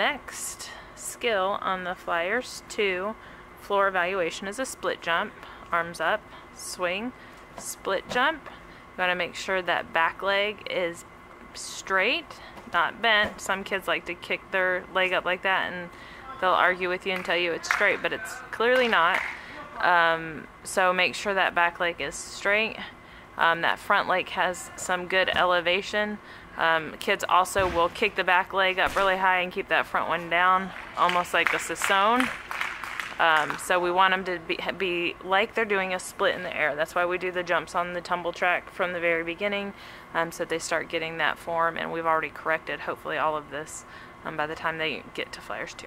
Next skill on the Flyers 2 floor evaluation is a split jump. Arms up, swing, split jump. You want to make sure that back leg is straight, not bent. Some kids like to kick their leg up like that and they'll argue with you and tell you it's straight, but it's clearly not. Um, so make sure that back leg is straight. Um, that front leg has some good elevation. Um, kids also will kick the back leg up really high and keep that front one down, almost like a sissone. Um, so we want them to be, be, like they're doing a split in the air. That's why we do the jumps on the tumble track from the very beginning, um, so they start getting that form. And we've already corrected, hopefully, all of this um, by the time they get to Flyers 2.